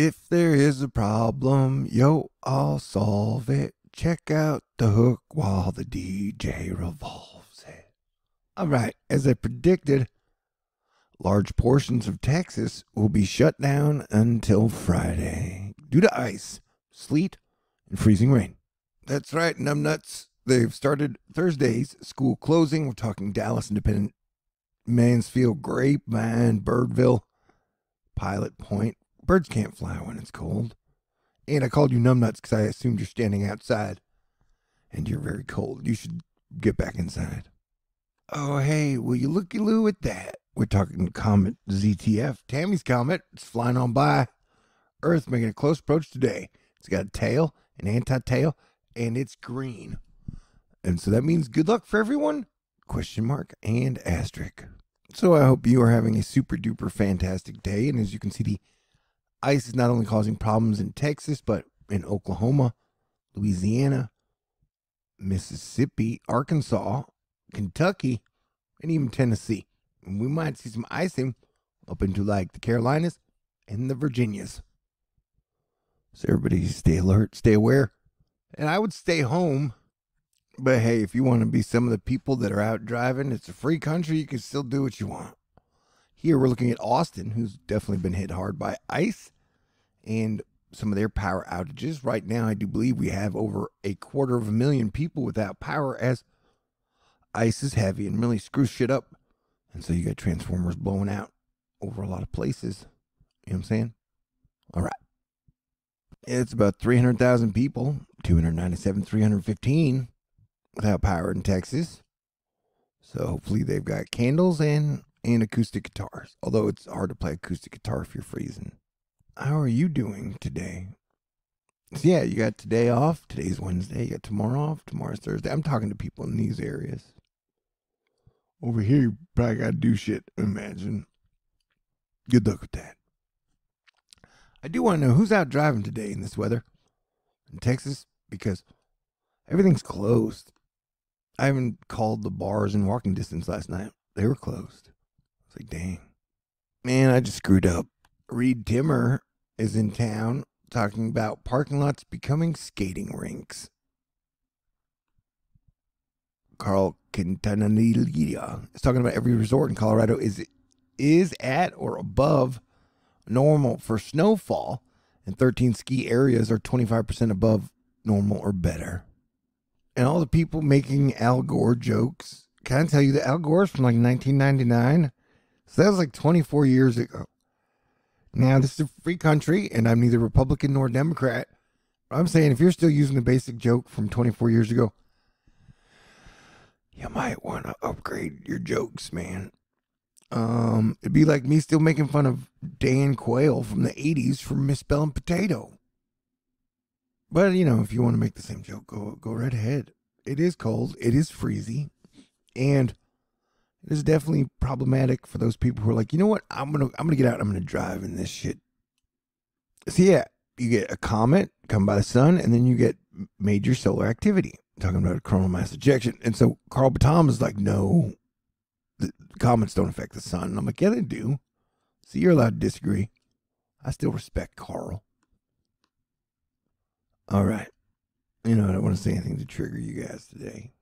If there is a problem, yo, I'll solve it. Check out the hook while the DJ revolves it. All right, as I predicted, large portions of Texas will be shut down until Friday due to ice, sleet, and freezing rain. That's right, numbnuts. They've started Thursday's school closing. We're talking Dallas Independent, Mansfield, Grapevine, Birdville, Pilot Point. Birds can't fly when it's cold. And I called you numbnuts because I assumed you're standing outside and you're very cold. You should get back inside. Oh, hey, will you looky loo at that? We're talking Comet ZTF. Tammy's Comet. It's flying on by. Earth making a close approach today. It's got a tail, an anti tail, and it's green. And so that means good luck for everyone? Question mark and asterisk. So I hope you are having a super duper fantastic day. And as you can see, the ice is not only causing problems in Texas, but in Oklahoma, Louisiana, Mississippi, Arkansas, Kentucky, and even Tennessee. And we might see some icing up into like the Carolinas and the Virginias. So everybody stay alert, stay aware. And I would stay home. But hey, if you want to be some of the people that are out driving, it's a free country. You can still do what you want. Here we're looking at Austin, who's definitely been hit hard by ice and some of their power outages. Right now, I do believe we have over a quarter of a million people without power as ice is heavy and really screws shit up. And so you got transformers blowing out over a lot of places. You know what I'm saying? All right. It's about 300,000 people, 297, 315 without power in Texas. So hopefully they've got candles and, and acoustic guitars. Although it's hard to play acoustic guitar if you're freezing. How are you doing today? So yeah, you got today off. Today's Wednesday. You got tomorrow off. Tomorrow's Thursday. I'm talking to people in these areas. Over here, you probably got to do shit. Imagine. Good luck with that. I do want to know who's out driving today in this weather in Texas because everything's closed. I haven't called the bars in walking distance last night. They were closed. Like, dang. Man, I just screwed up. Reed Timmer is in town talking about parking lots becoming skating rinks. Carl Quintanilla is talking about every resort in Colorado is is at or above normal for snowfall, and 13 ski areas are 25% above normal or better. And all the people making Al Gore jokes, can I tell you that Al Gore's from like 1999? So that was like 24 years ago. Now, this is a free country, and I'm neither Republican nor Democrat. I'm saying if you're still using the basic joke from 24 years ago, you might want to upgrade your jokes, man. Um, it'd be like me still making fun of Dan Quayle from the 80s for misspelling potato. But, you know, if you want to make the same joke, go, go right ahead. It is cold, it is freezy, and it is definitely problematic for those people who are like, you know what, I'm gonna I'm gonna get out, I'm gonna drive in this shit. So yeah, you get a comet come by the sun, and then you get major solar activity. talking about a coronal mass ejection, and so Karl Battams is like, no, the comets don't affect the sun. And I'm like, yeah, they do. So you're allowed to disagree. I still respect Karl. All right. You know, I don't want to say anything to trigger you guys today.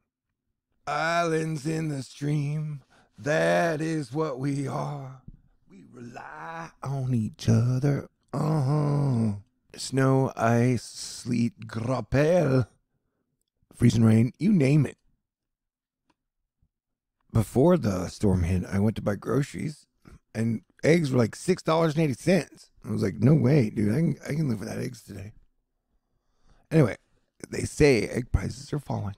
Islands in the stream, that is what we are. We rely on each other. Uh huh. Snow, ice, sleet, graupel, freezing rain, you name it. Before the storm hit, I went to buy groceries and eggs were like $6.80. I was like, no way, dude. I can, I can live without eggs today. Anyway, they say egg prices are falling.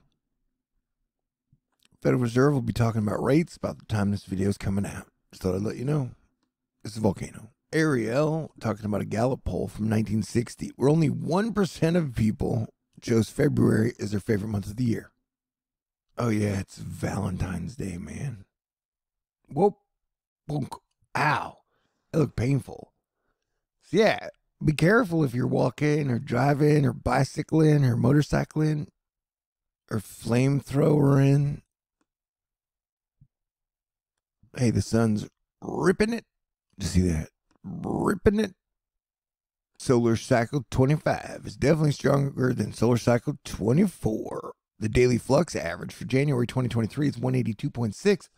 Federal Reserve will be talking about rates about the time this video is coming out. Just thought I'd let you know. It's a volcano. Ariel talking about a Gallup poll from 1960 where only 1% of people chose February as their favorite month of the year. Oh, yeah, it's Valentine's Day, man. Whoop. Boonk. Ow. It looked painful. So, yeah, be careful if you're walking or driving or bicycling or motorcycling or flamethrowering. Hey, the sun's ripping it. You see that? Ripping it. Solar Cycle 25 is definitely stronger than Solar Cycle 24. The daily flux average for January 2023 is 182.6,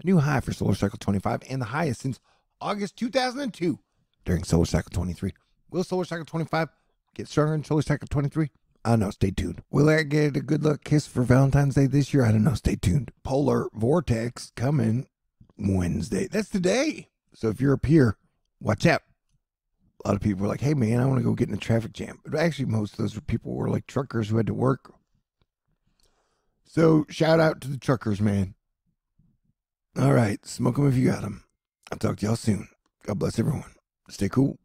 a new high for Solar Cycle 25 and the highest since August 2002 during Solar Cycle 23. Will Solar Cycle 25 get stronger than Solar Cycle 23? I don't know. Stay tuned. Will I get a good luck kiss for Valentine's Day this year? I don't know. Stay tuned. Polar Vortex coming Wednesday. That's today. So if you're up here, watch out. A lot of people were like, hey, man, I want to go get in a traffic jam. But actually, most of those people were like truckers who had to work. So shout out to the truckers, man. All right. Smoke them if you got them. I'll talk to y'all soon. God bless everyone. Stay cool.